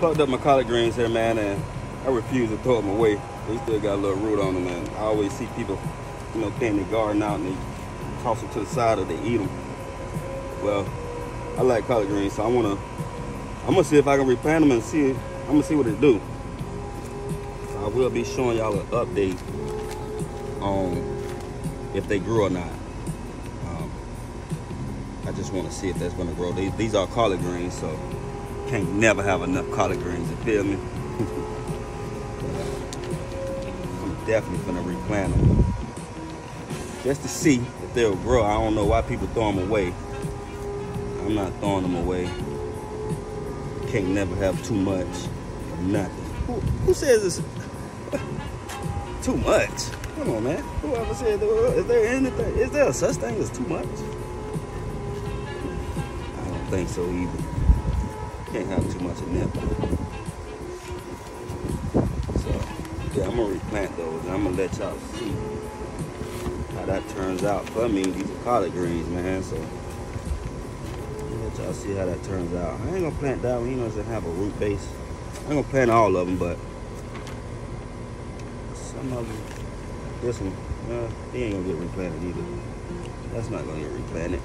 plucked up my collard greens here, man, and I refuse to throw them away. They still got a little root on them, and I always see people, you know, clean their garden out and they toss them to the side or they eat them. Well, I like collard greens, so I wanna, I'm gonna see if I can replant them and see, I'm gonna see what it do. So I will be showing y'all an update on if they grew or not. Um, I just want to see if that's gonna grow. These, these are collard greens, so can't never have enough collard greens. You feel me? I'm definitely gonna replant them just to see if they'll grow. I don't know why people throw them away. I'm not throwing them away. Can't never have too much of nothing. Who, who says it's too much? Come on, man. Whoever said is there anything? Is there a such thing as too much? I don't think so either. Can't have too much of nothing. So yeah, I'm gonna replant those. And I'm gonna let y'all see how that turns out. For me, these are collard greens, man. So let y'all see how that turns out. I ain't gonna plant that one. You know, doesn't have a root base. I ain't gonna plant all of them, but some of them. This one, uh, he ain't gonna get replanted either. That's not gonna get replanted.